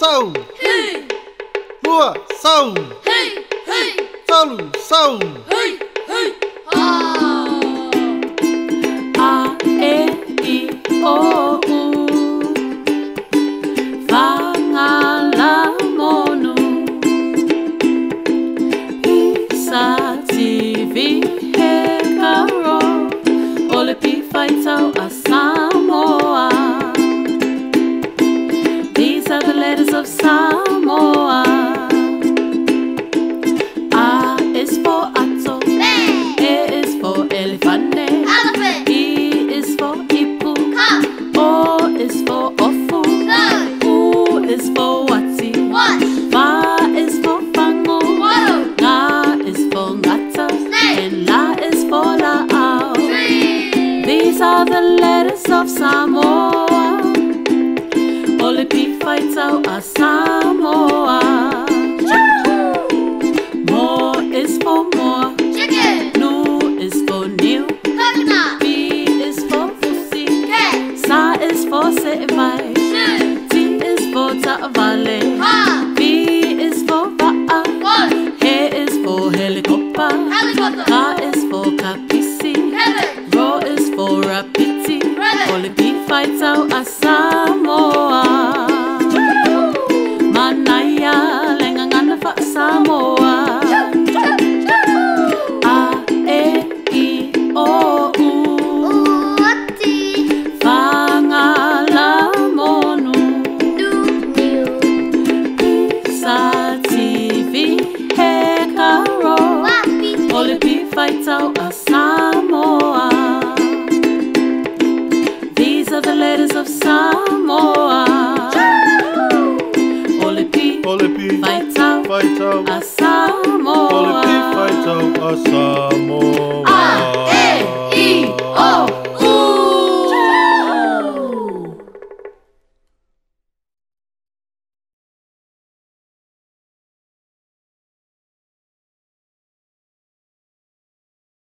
sau, Hey, lua, sau, hey, hey, sau. hey, hey. Ah. Of Samoa A is for Ato Bear. E is for Elefante Elephant. E is for Ipu. Cup. O is for Ofu. U is for Uati. Watch. Is for Fango. Nga is for Ngata. Snake. And La is for. Tree. These are the letters of Samoa. Ole pi faitau a Samoa. Mo is for more. Chicken. Nu is for new. Coconut. B is for. Cat. Sa is for Seevae. Shoe. T is for Ta'avale. V is for Va'a. Boat. He is for Helicopter. Helicopter. Ka is for Kapisi. Heaven. Ro is for Rapiti. Rabbit. Ole pi faitau a Olipi Faitau a Samoa. These are the letters of Samoa. Olipi Faitau a Samoa. Olipi Faitau a Samoa. Ah, yeah.